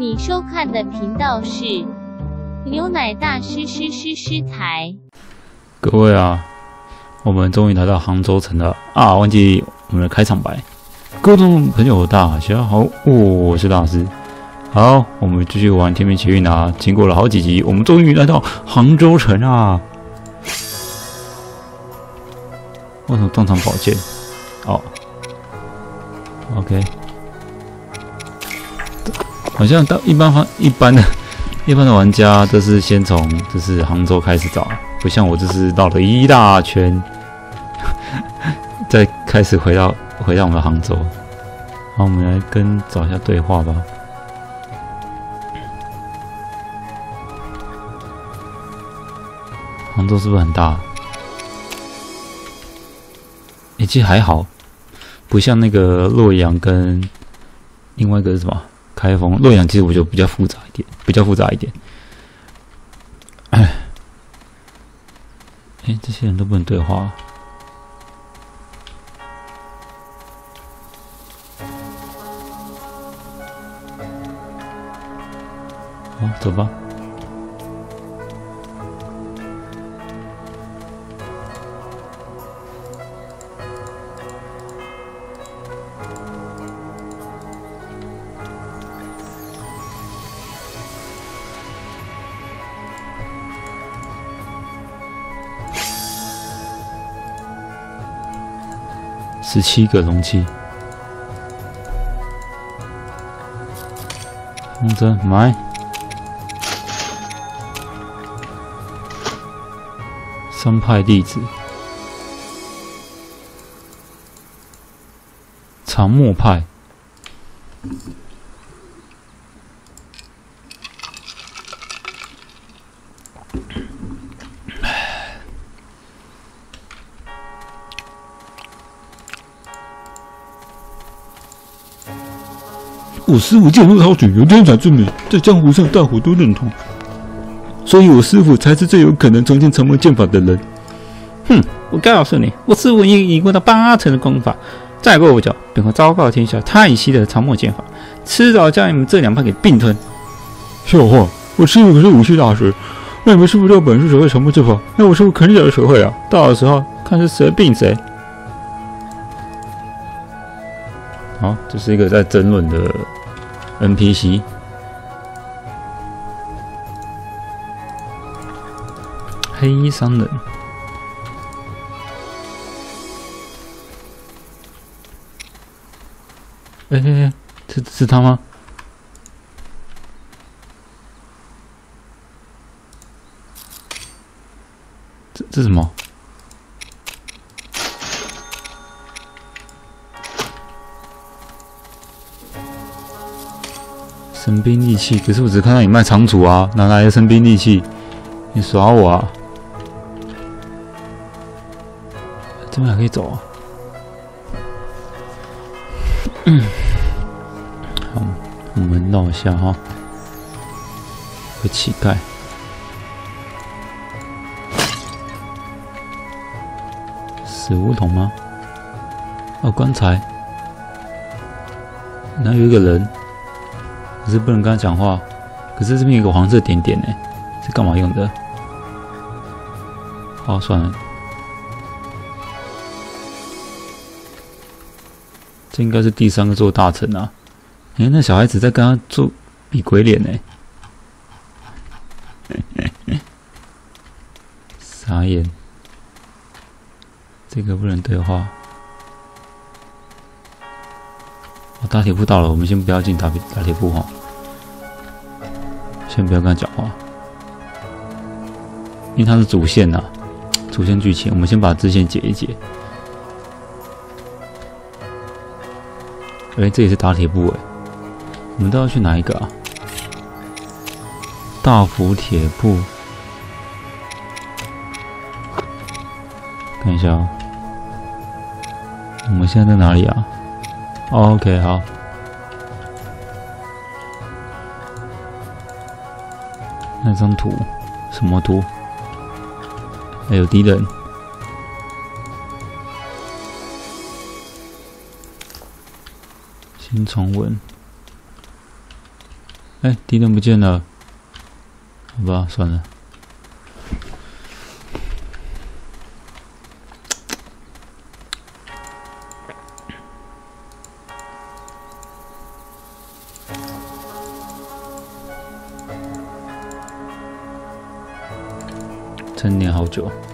你收看的频道是牛奶大师师师师台。各位啊，我们终于来到杭州城了啊！忘记我们的开场白。各位听众朋友，大家好，我是大师。好，我们继续玩《天命奇运》啊！经过了好几集，我们终于来到杭州城啊！为什么断肠宝剑？哦，OK。好像到一般方一般的、一般的玩家都是先从就是杭州开始找，不像我这是绕了一大圈，再开始回到回到我们的杭州。好，我们来跟找一下对话吧。杭州是不是很大？其实还好，不像那个洛阳跟另外一个是什么？开封、洛阳，其实我觉得比较复杂一点，比较复杂一点。哎，哎，这些人都不能对话。好，走吧。十七个容器，认真买，三派弟子，长木派。师傅剑入超群，有天才之名，在江湖上大伙都认同，所以我师傅才是最有可能重建长门剑法的人。哼，我告诉你，我师傅已已过到八成的功法，再过不久便会昭告天下，太稀的长墨剑法，迟早将你们这两派给并吞。笑话，我师傅可是武器大师，那你们师傅这本事学会长墨剑法，那我师傅肯定也要学会啊！到时候看是谁并谁。好，这是一个在争论的。NPC，黑衣商人。哎哎哎，这是他吗？这这什么？神兵利器，可是我只看到你卖仓储啊，哪来的神兵利器？你耍我啊！这边还可以走啊。好，我们绕一下哈。个乞丐，死梧桐吗？哦，棺材，那有一个人。可是不能跟他讲话，可是这边有个黄色点点呢，是干嘛用的？好，算了，这应该是第三个做大臣啊！哎，那小孩子在跟他做比鬼脸呢，傻眼，这个不能对话。大铁铺到了，我们先不要进大铁大铁铺哈，先不要跟他讲话，因为他是主线呐，主线剧情，我们先把支线解一解。哎，这也是打铁铺哎，我们都要去哪一个啊？大福铁铺，看一下啊，我们现在在哪里啊？？OK，好。那张图，什么图？还有敌人。新传闻。哎，敌人不见了，好吧，算了。真念好久。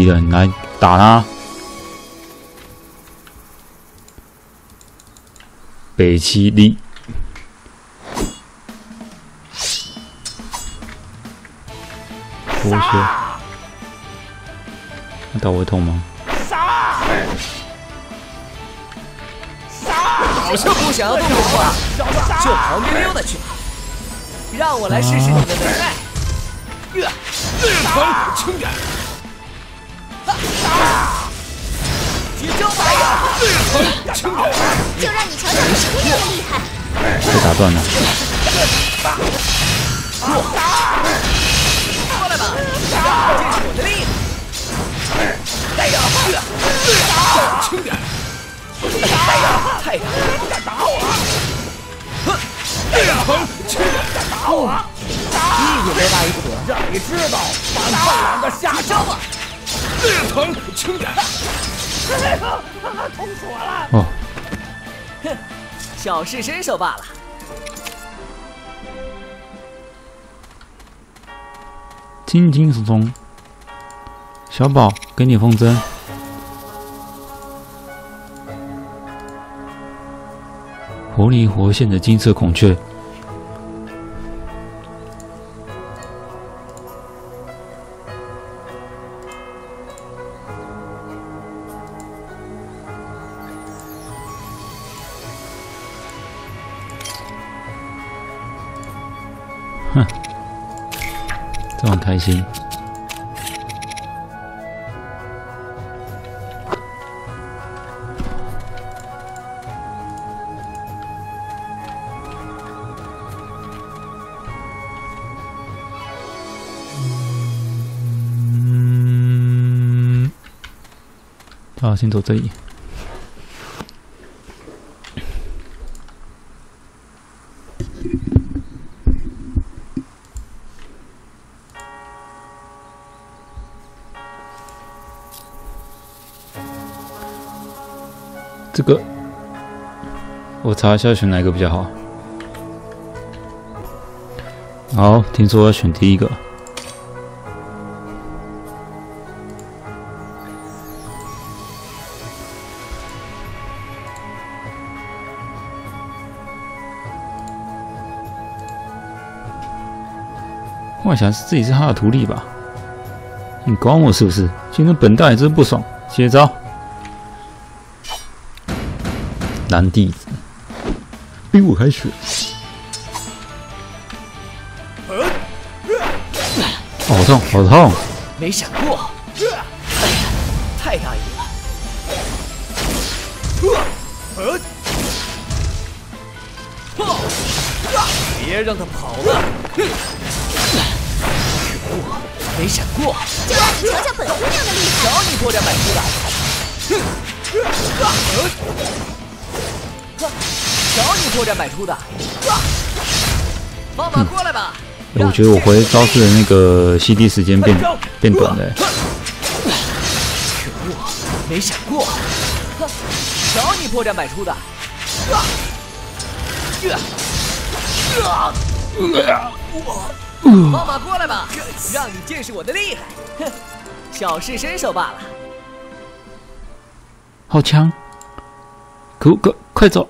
敌人来打他，北七力。我血，那打会痛吗？好像不想要动的话，就旁边溜达去。让我来试试你的能耐。疼，轻点。就让你瞧瞧我这么厉害。被打断了。过来吧，这是我的力。太阳，轻点。太阳，太阳，敢打我？哼！疼，轻点。敢打我？一点都大意不得。让你知道反叛党的下场。疼，轻点。痛死我了！哦，哼，小试身手罢了。轻轻松松。小宝，给你风筝。活灵活现的金色孔雀。心。嗯，好，先走这里。我查一下选哪个比较好。好，听说要选第一个。幻想是自己是他的徒弟吧？你管我是不是？今天本大爷真不爽，接招！男弟子，比我还血！好痛，好痛！没闪过，哎呀，太大意了！别让他跑了！可恶，没闪过！就让你瞧瞧本姑娘的厉害！瞧你破绽百出的！瞧你破绽百出的！放马过来吧！我觉得我回招式的那个 CD 时间变变短了。可恶，没闪过！瞧你破绽百出的！放马过来吧，让你见识我的厉害！哼，小试身手罢了。好强！可可快走！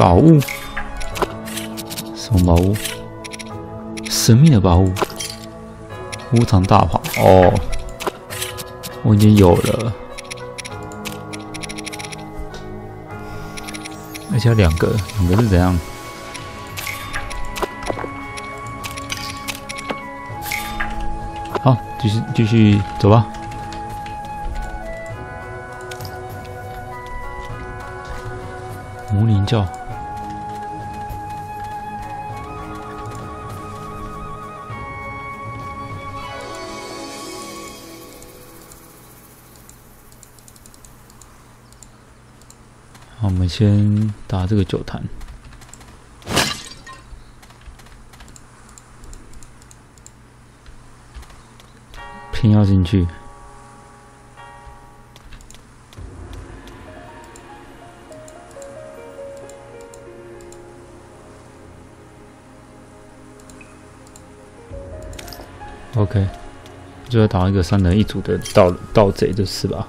宝物，什么宝物？神秘的宝物，无常大法。哦，我已经有了。而且两个，两个是怎样？好，继续继续，走吧。无灵教。我们先打这个酒坛。偏要进去。OK，就要打一个三人一组的盗盗贼，就是吧？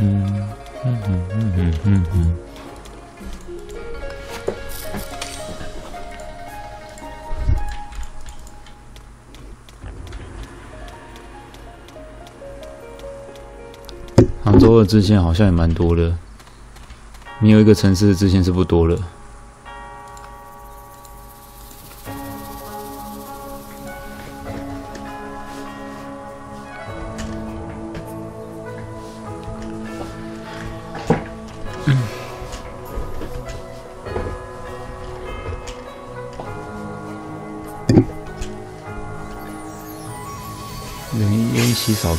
嗯嗯嗯嗯嗯嗯。杭州的支线好像也蛮多的，没有一个城市的支线是不多的。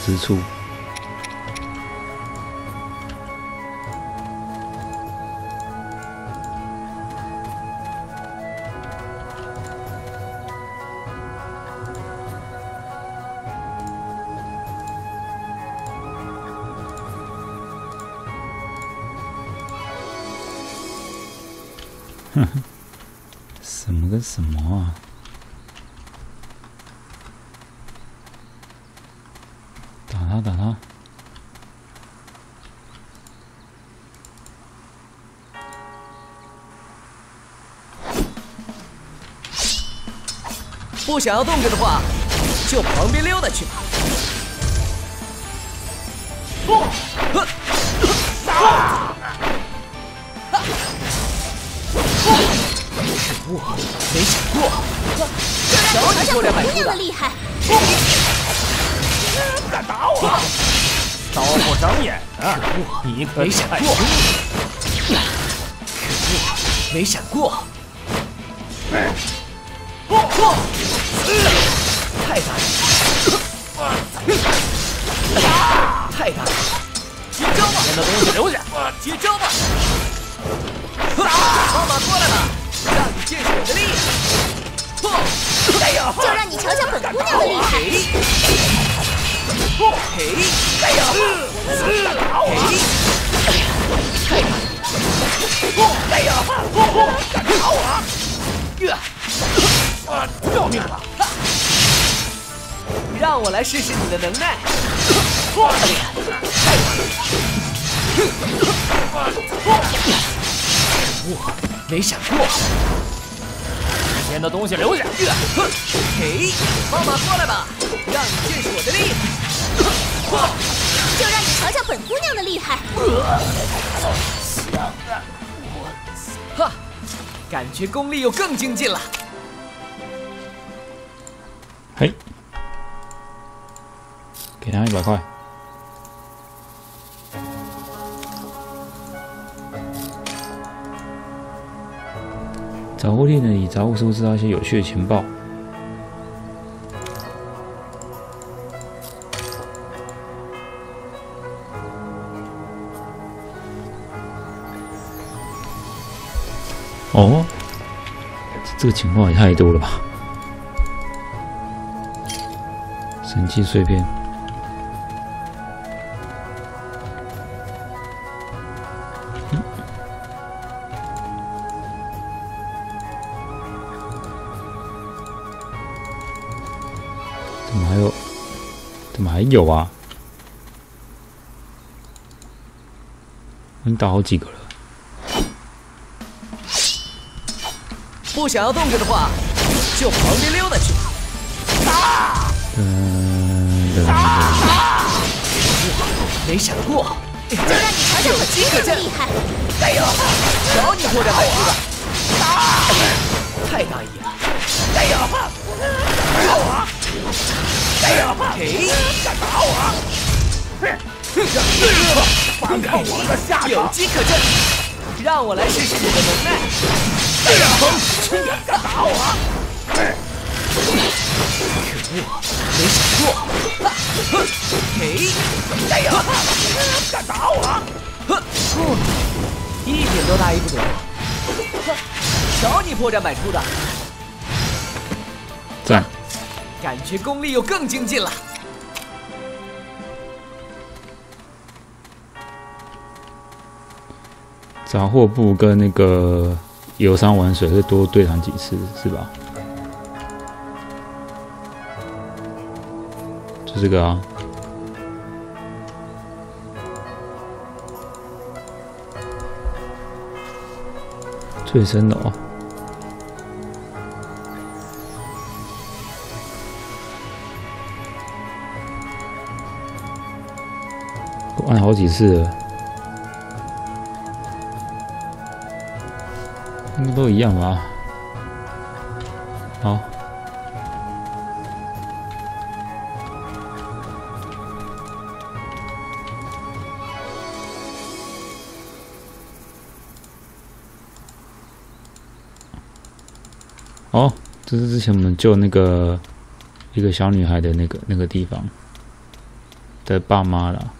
之处。什么跟什么啊？他，打他！不想要动着的话，就旁边溜达去吧。不。我没想过，瞧你漂亮百出的，厉害！敢打我！刀不长眼啊！你可没闪过，可恶，没闪过，太大了，太大了，接招吧！那东西留下，接招吧！妈妈过来了，让你见识我的厉害！哎呀，就让你瞧瞧本姑娘的厉害！嘿，哎呀，嘿，哎呀，敢打我！啊，要命了！让我来试试你的能耐！我没想过，前的东西留下。嘿，妈妈过来吧，让你见识我的厉害！就让你瞧瞧本姑娘的厉害！哈，感觉功力又更精进了。嘿，给他一百块。杂货店呢，以杂物收知道一些有趣的情报。哦，这个情况也太多了吧！神器碎片。有啊？我已经打好几个了。不想要动着的话，就旁边溜达去。嗯，等等没闪过，就让你瞧瞧我今天的厉害！瞧你破绽百出的，太大意了。哎呀！哎呀！嘿！敢打我？反抗我的下场有机可乘，让我来试试你的能耐。哎呀！亲眼敢打我？可恶，没闪过。嘿！哎呀！敢打我？哼！一点都大意不得。瞧你破绽百出的，赞！感觉功力又更精进了。杂货部跟那个游山玩水会多对谈几次，是吧？就这个啊。最深的哦。好几次了。应该都一样吧。好，哦，这是之前我们救那个一个小女孩的那个那个地方的爸妈了。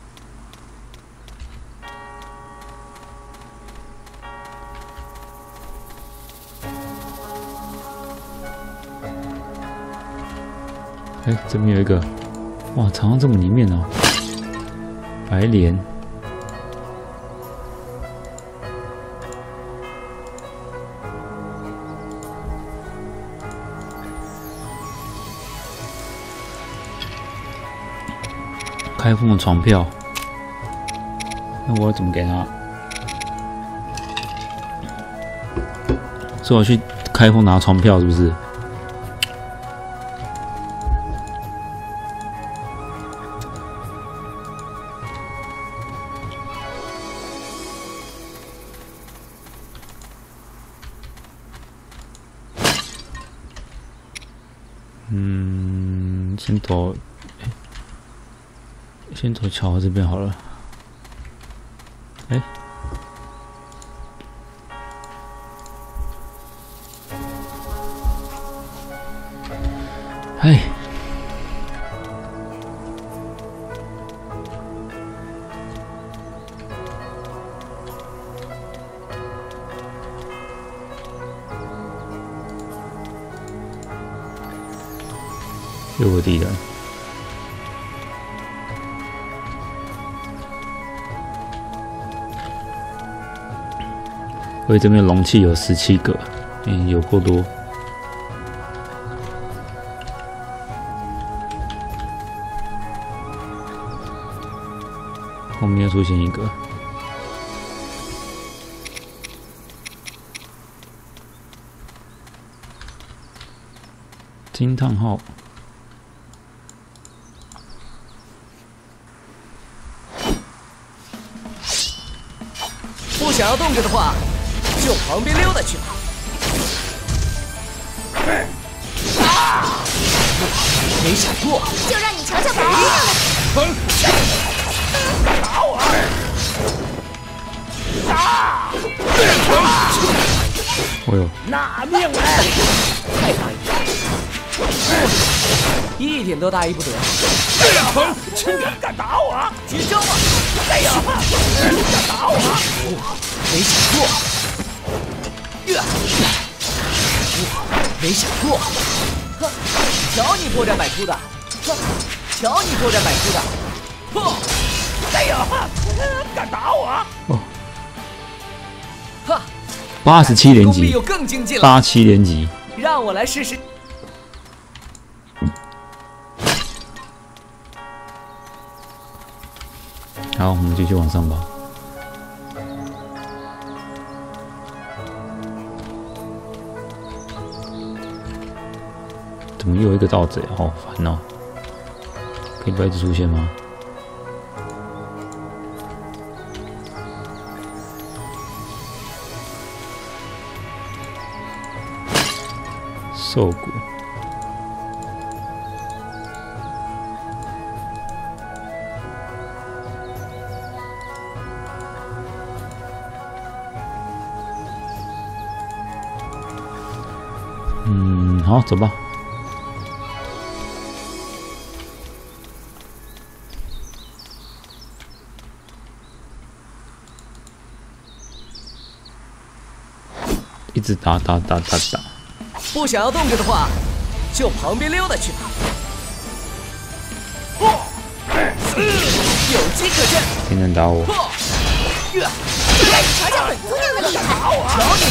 哎，这边有一个，哇，藏到这么里面哦，白莲。开封的床票，那我要怎么给他？是我去开封拿床票，是不是？先走，先走桥这边好了。哎，哎，所以这边容器有十七个，嗯，有过多。后面又出现一个，惊叹号！不想要动着的话，就旁边溜达去吧。没闪过，就让你瞧瞧本姑娘的敢打我？哦呦，拿命来！太大意了，一点都大意不得。哎呀，哼，竟然敢打我！绝招啊！哎呀，敢打我！没闪过，没想过，哼！瞧你破绽百出的，哼！瞧你破绽百出的，哼！哎呀，敢打我！哦，哈！八十七连击。八七连击，让我来试试。好，我们继续往上吧。怎么又一个盗贼？好烦哦！可以不一直出现吗？兽骨。嗯，好，走吧。直打打打打打。不想要动着的话，就旁边溜达去吧。有机可乘。谁能打我？来瞧瞧本姑娘的厉害！瞧你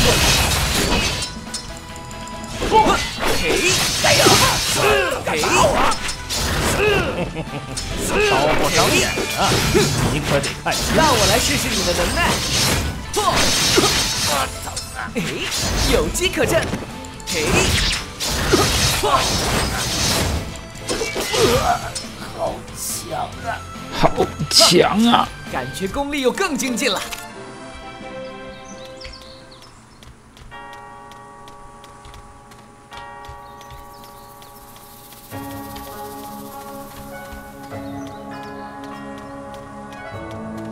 不！嘿，哎呀！嘿，招不着眼啊！你可得看，让我来试试你的能耐。哎，有机可乘。嘿，好强啊！好强啊！感觉功力又更精进了。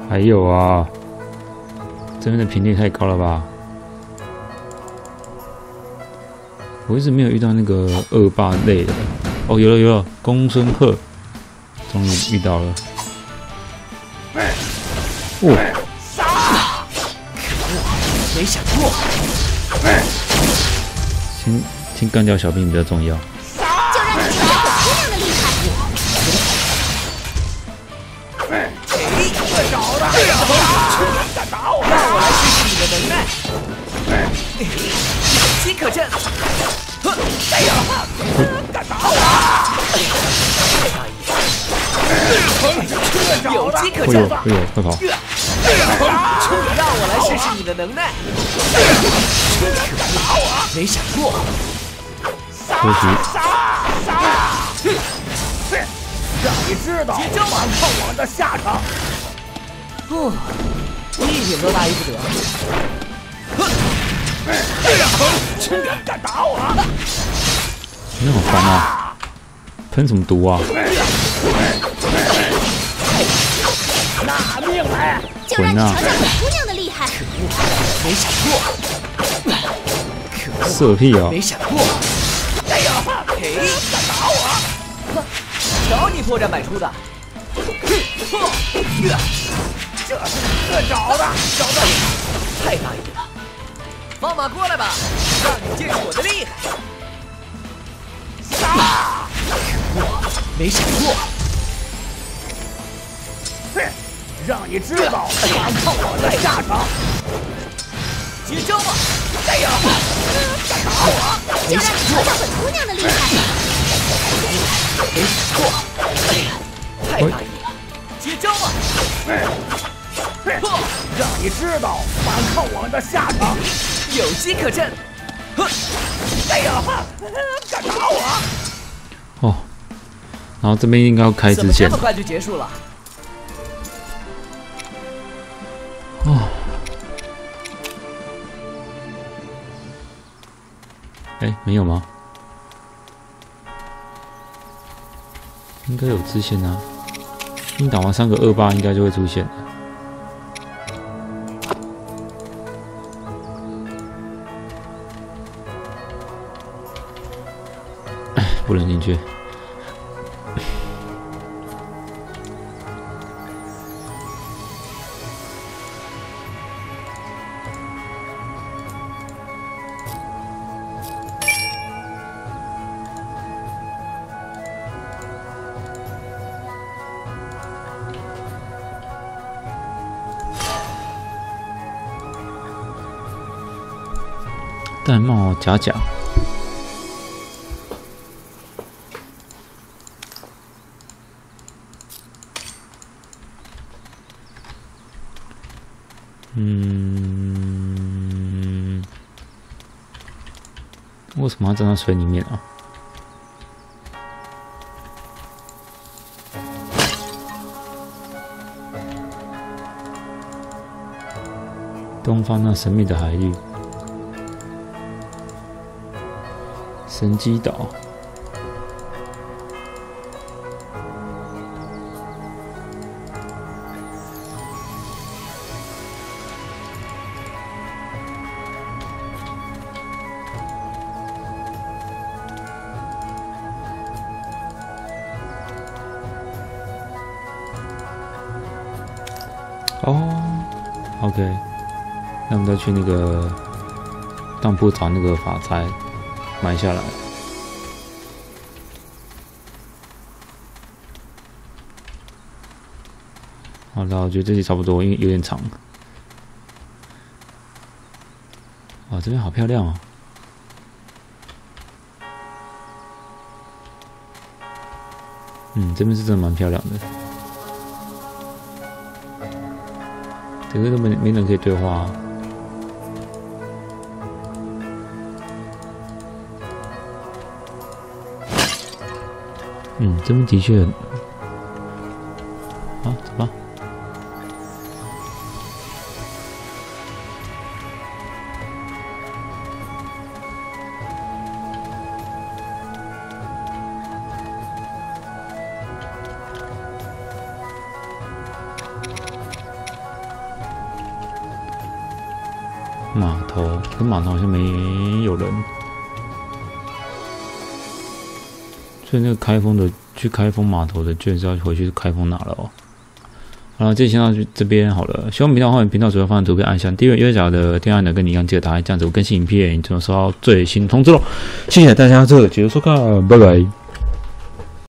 还有啊，这边的频率太高了吧？我一直没有遇到那个恶霸类的。哦，有了有了，公孙贺，终于遇到了。哇！杀！可恶，没想过。先先干掉小兵比较重要。就让你瞧瞧本姑娘的厉害。哎，这找的！哎呀，敢打我！让我来试试你的能耐。哎，有机可乘。哎呀！敢打我！有机可乘。哎呦哎呦，快跑！让我来试试你的能耐。打我！没闪过。杀杀杀！让你知道反抗我的下场。哦，一点都大意不得。哎呀！竟然敢打我！你好烦啊！喷什么毒啊？拿命来！就让你瞧瞧本姑娘的厉害！可恶没闪过！可恶！色屁啊！没闪过！哎呀！嘿，敢打我！瞧你破绽百出的！这是你找的，小子！太大意了！放马过来吧，让你见识我的厉害！杀！我！没想过！哼，让你知道反抗我的下场！接招吧！哎呀！敢打我！就让你瞧瞧本姑娘的厉害！没想过！哎呀，太大意了！接招吧！哼，让你知道反抗我的下场！有机可乘！哼！哎呀！敢打我！哦，然后这边应该要开支线这么。快就结束了？哦，哎，没有吗？应该有支线啊！你打完三个恶霸，应该就会出现不能进去，戴帽，假假。然后钻到水里面啊？东方那神秘的海域，神机岛。哦，OK，那我们再去那个当铺找那个法材买下来。好了，我觉得这集差不多，因为有点长。哇，这边好漂亮哦！嗯，这边是真的蛮漂亮的。这个都没没人可以对话。嗯，这边的确。码头好像没有人，所以那个开封的去开封码头的券是要回去开封拿了哦。好了，这先到这边好了。希望频道欢迎频道主要放的图片按下订阅右下角的电话呢，跟你一样记得打开，这样子我更新影片你就能收到最新通知喽。谢谢大家这个结束收看，拜拜。